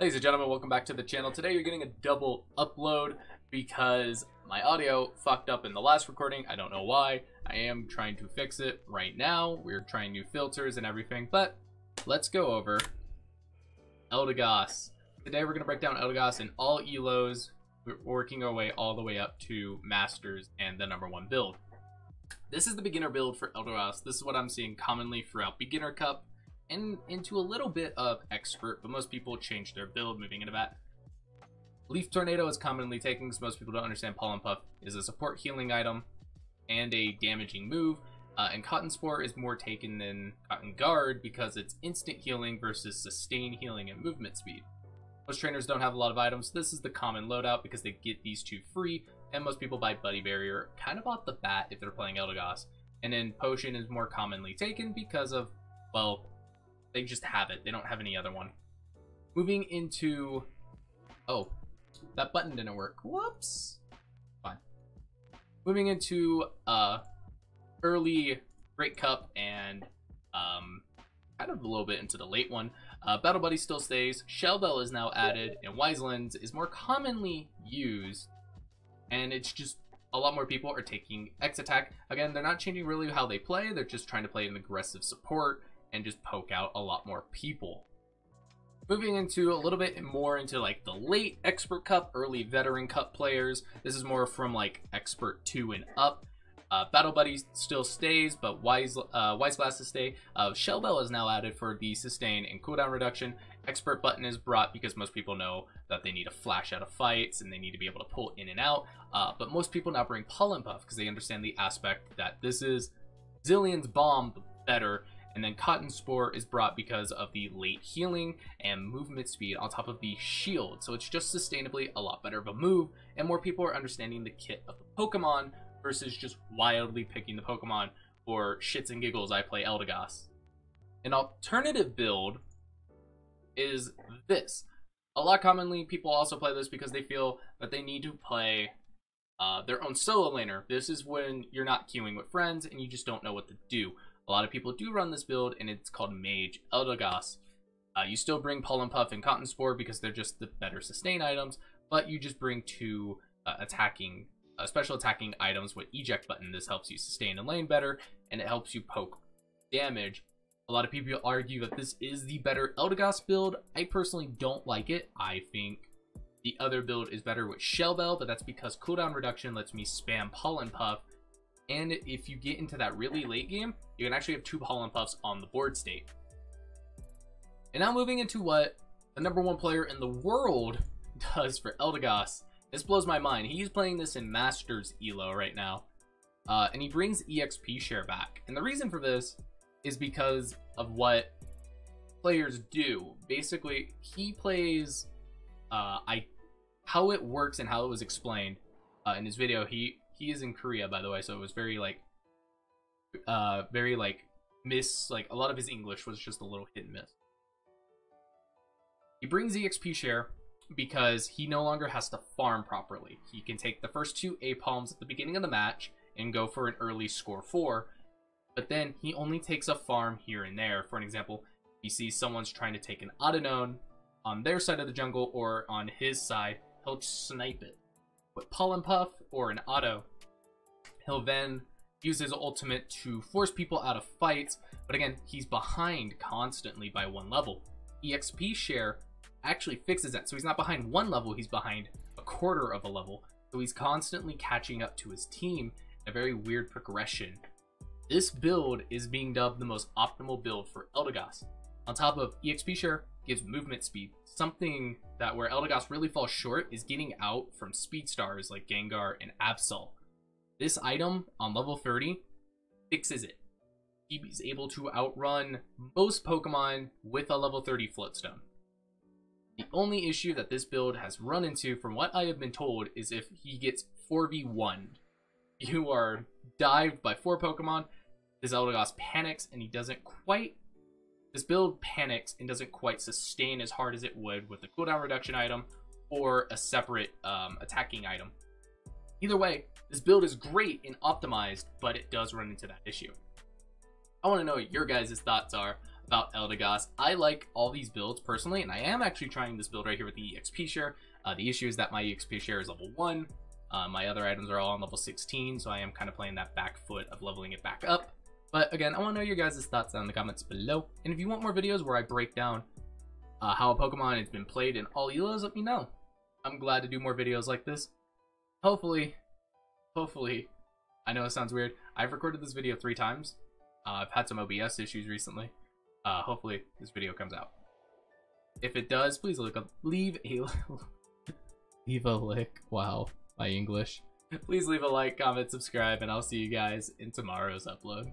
Ladies and gentlemen, welcome back to the channel. Today you're getting a double upload because my audio fucked up in the last recording. I don't know why. I am trying to fix it right now. We're trying new filters and everything, but let's go over Eldegoss. Today we're going to break down Eldegoss in all ELOs, we're working our way all the way up to Masters and the number one build. This is the beginner build for Eldegoss. This is what I'm seeing commonly throughout Beginner Cup and into a little bit of expert, but most people change their build moving into that. Leaf Tornado is commonly taken because most people don't understand Pollen Puff is a support healing item and a damaging move. Uh, and Cotton Spore is more taken than Cotton Guard because it's instant healing versus sustained healing and movement speed. Most trainers don't have a lot of items. This is the common loadout because they get these two free, and most people buy Buddy Barrier kind of off the bat if they're playing Eldegoss. And then Potion is more commonly taken because of, well, they just have it. They don't have any other one. Moving into... Oh, that button didn't work. Whoops. Fine. Moving into uh, early Great Cup and um, kind of a little bit into the late one. Uh, Battle Buddy still stays. Shell Bell is now added, and Wise Lens is more commonly used. And it's just a lot more people are taking X Attack. Again, they're not changing really how they play. They're just trying to play an aggressive support and just poke out a lot more people. Moving into a little bit more into like the late Expert Cup, early Veteran Cup players. This is more from like Expert 2 and up. Uh, Battle Buddy still stays, but Wise, uh, Wise Glasses stay. Uh, Shell Bell is now added for the sustain and cooldown reduction. Eject button is brought because most people know that they need to flash out of fights and they need to be able to pull in and out. Uh, but most people now bring Pollen Puff because they understand the aspect that this is Zillion's bomb better and then Cotton Spore is brought because of the late healing and movement speed on top of the shield. So it's just sustainably a lot better of a move, and more people are understanding the kit of the Pokemon versus just wildly picking the Pokemon for shits and giggles I play Eldegoss. An alternative build is this. A lot commonly, people also play this because they feel that they need to play uh, their own solo laner. This is when you're not queuing with friends and you just don't know what to do. A lot of people do run this build, and it's called Mage Eldegoss. Uh, you still bring Pollen Puff and Cotton Spore because they're just the better sustain items, but you just bring two uh, attacking, uh, special attacking items with eject button. This helps you sustain and lane better, and it helps you poke damage. A lot of people argue that this is the better Eldegoss build. I personally don't like it. I think the other build is better with Shell Bell, but that's because cooldown reduction lets me spam Pollen Puff and if you get into that really late game, you can actually have two Pollen Puffs on the board state. And now moving into what the number one player in the world does for Eldegoss. This blows my mind. He's playing this in Masters ELO right now. Uh, and he brings EXP share back. And the reason for this is because of what players do. Basically, he plays uh, I how it works and how it was explained uh, in his video. He he is in Korea, by the way, so it was very like, uh, very like miss. Like a lot of his English was just a little hit and miss. He brings EXP share because he no longer has to farm properly. He can take the first two Aipoms at the beginning of the match and go for an early score four, but then he only takes a farm here and there. For an example, he sees someone's trying to take an Audinoan on their side of the jungle or on his side, he'll snipe it with Pollen Puff or an auto. He'll then use his ultimate to force people out of fights, but again, he's behind constantly by one level. EXP share actually fixes that, so he's not behind one level, he's behind a quarter of a level. So he's constantly catching up to his team, a very weird progression. This build is being dubbed the most optimal build for Eldegoss. On top of EXP share, gives movement speed. Something that where Eldegoss really falls short is getting out from speed stars like Gengar and Absol. This item on level 30 fixes it. He's able to outrun most Pokemon with a level 30 Floatstone. The only issue that this build has run into, from what I have been told, is if he gets 4v1. You are dived by four Pokemon, this Eldegoss panics, and he doesn't quite this build panics and doesn't quite sustain as hard as it would with a cooldown reduction item or a separate um, attacking item. Either way, this build is great and optimized, but it does run into that issue. I want to know what your guys' thoughts are. about Eldegoss. I like all these builds personally, and I am actually trying this build right here with the EXP share. Uh, the issue is that my EXP share is level 1. Uh, my other items are all on level 16, so I am kind of playing that back foot of leveling it back up. But again, I want to know your guys' thoughts down in the comments below. And if you want more videos where I break down uh, how a Pokemon has been played in all elos, let me know. I'm glad to do more videos like this. Hopefully, hopefully, I know it sounds weird. I've recorded this video three times. Uh, I've had some OBS issues recently. Uh, hopefully, this video comes out. If it does, please look up, leave a leave a like. Wow, my English. Please leave a like, comment, subscribe, and I'll see you guys in tomorrow's upload.